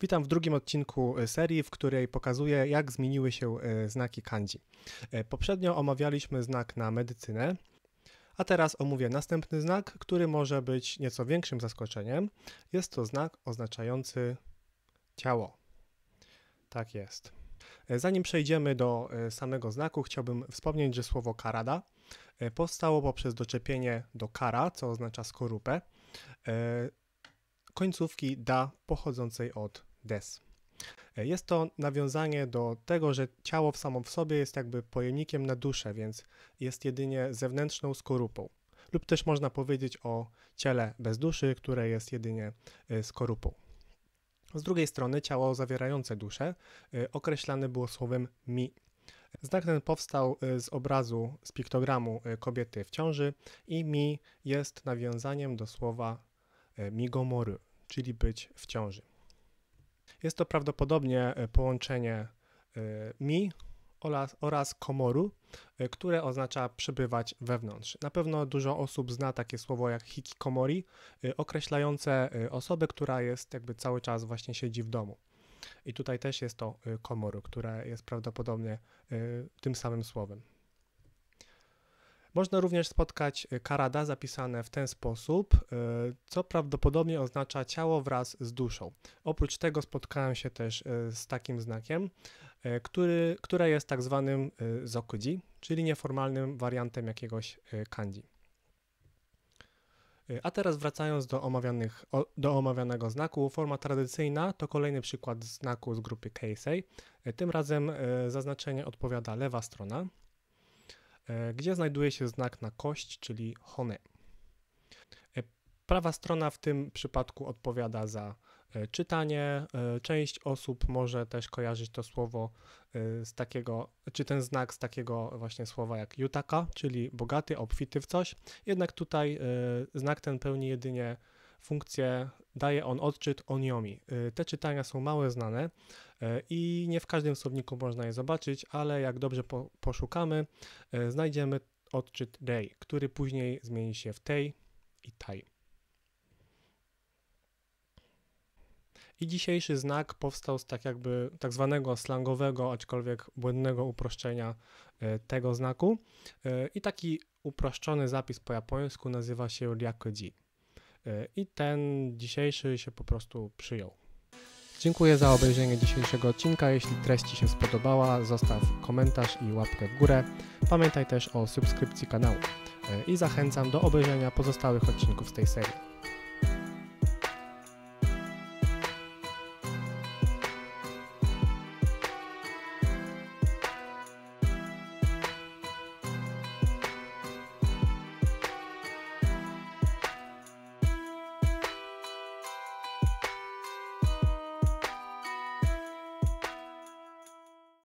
Witam w drugim odcinku e, serii, w której pokazuję, jak zmieniły się e, znaki kanji. E, poprzednio omawialiśmy znak na medycynę, a teraz omówię następny znak, który może być nieco większym zaskoczeniem. Jest to znak oznaczający ciało. Tak jest. Zanim przejdziemy do samego znaku, chciałbym wspomnieć, że słowo karada powstało poprzez doczepienie do kara, co oznacza skorupę, końcówki da pochodzącej od des. E, jest to nawiązanie do tego, że ciało samo w sobie jest jakby pojemnikiem na duszę, więc jest jedynie zewnętrzną skorupą. Lub też można powiedzieć o ciele bez duszy, które jest jedynie e, skorupą. Z drugiej strony ciało zawierające duszę e, określane było słowem mi. Znak ten powstał z obrazu, z piktogramu kobiety w ciąży i mi jest nawiązaniem do słowa migomory, czyli być w ciąży. Jest to prawdopodobnie e, połączenie e, mi oraz, oraz komoru, e, które oznacza przebywać wewnątrz. Na pewno dużo osób zna takie słowo jak hikikomori, określające osobę, która jest jakby cały czas właśnie siedzi w domu. I tutaj też jest to komoru, które jest prawdopodobnie tym samym słowem. Można również spotkać e, karada zapisane w ten sposób, e, co prawdopodobnie oznacza ciało wraz z duszą. Oprócz tego spotkałem się też e, z takim znakiem, który, które jest tak zwanym zokuji, czyli nieformalnym wariantem jakiegoś kanji. A teraz wracając do, omawianych, do omawianego znaku, forma tradycyjna to kolejny przykład znaku z grupy Keisei. Tym razem zaznaczenie odpowiada lewa strona, gdzie znajduje się znak na kość, czyli hone. E, prawa strona w tym przypadku odpowiada za e, czytanie. Część osób może też kojarzyć to słowo z takiego, czy ten znak z takiego właśnie słowa jak yutaka, czyli bogaty, obfity w coś. Jednak tutaj znak ten pełni jedynie funkcję, daje on odczyt oniomi. Y, te czytania są małe znane y, i nie w każdym słowniku można je zobaczyć, ale jak dobrze po, poszukamy, y, znajdziemy odczyt day, który później zmieni się w tej i taj. I dzisiejszy znak powstał z tak jakby tak zwanego slangowego, aczkolwiek błędnego uproszczenia tego znaku. I taki uproszczony zapis po japońsku nazywa się ryakuji. I ten dzisiejszy się po prostu przyjął. Dziękuję za obejrzenie dzisiejszego odcinka. Jeśli treść Ci się spodobała, zostaw komentarz i łapkę w górę. Pamiętaj też o subskrypcji kanału i zachęcam do obejrzenia pozostałych odcinków z tej serii.